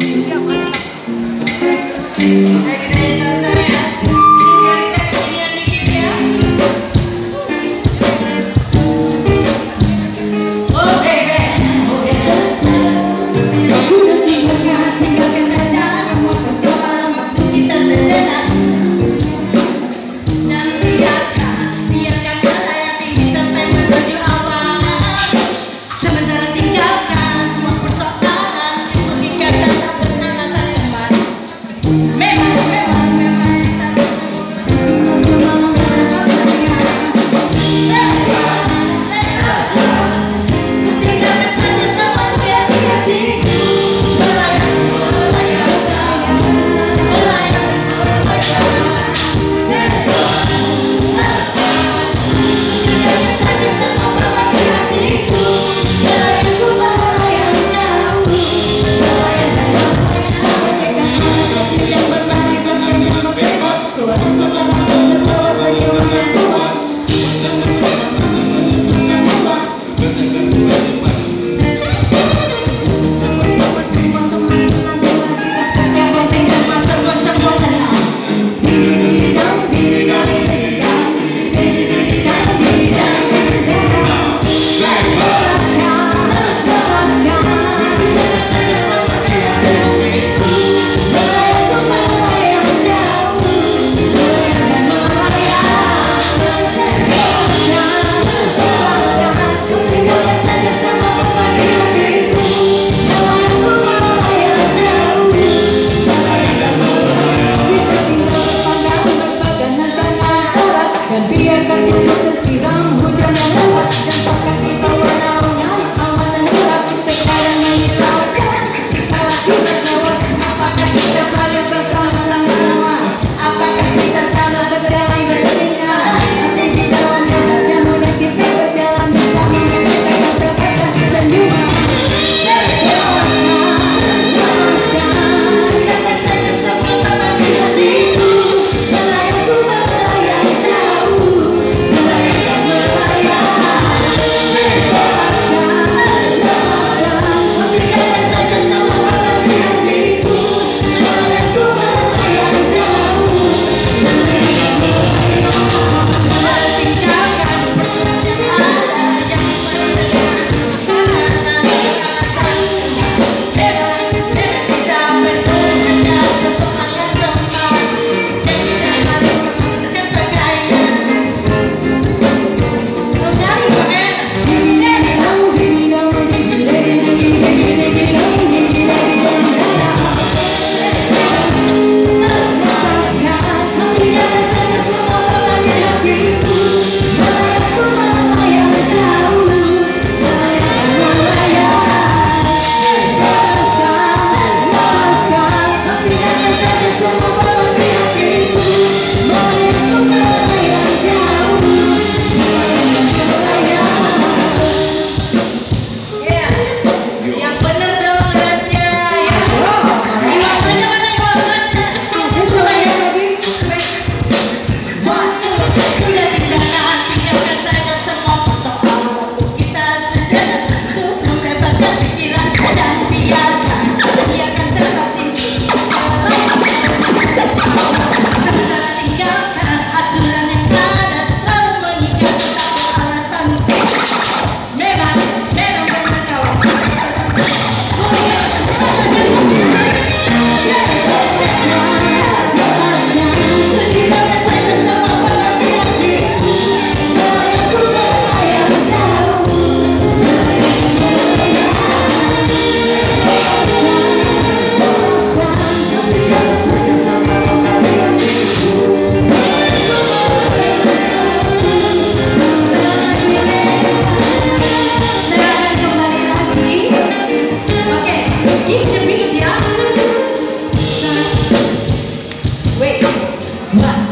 Thank you. 나